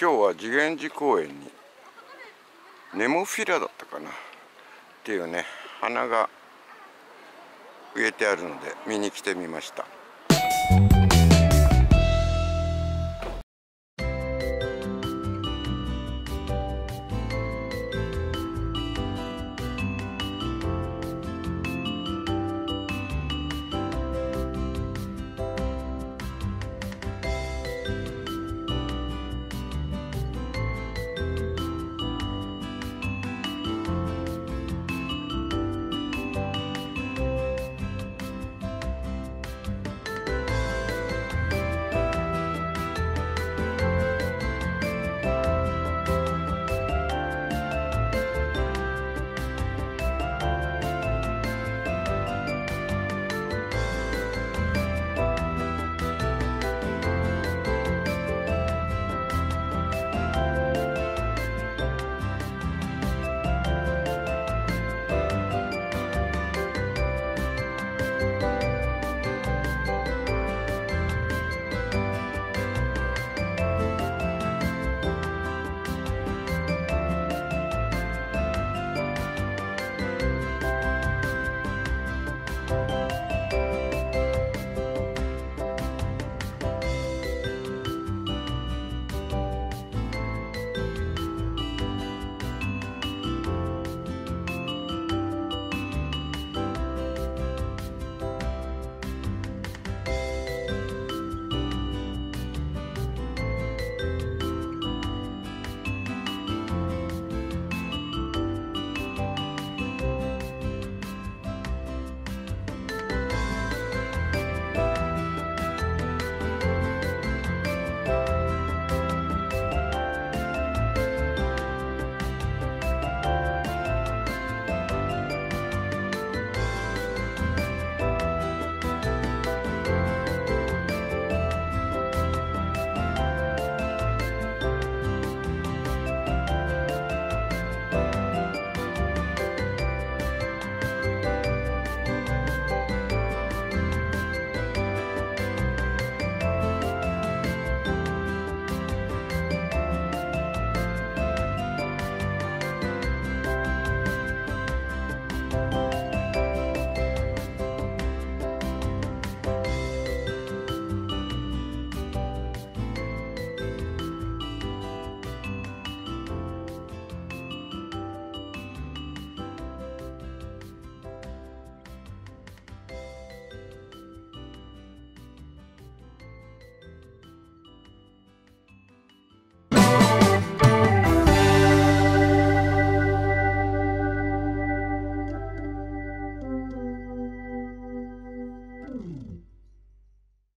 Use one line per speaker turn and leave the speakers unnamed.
今日は次元寺公園にネモフィラだったかなっていうね花が植えてあるので見に来てみました。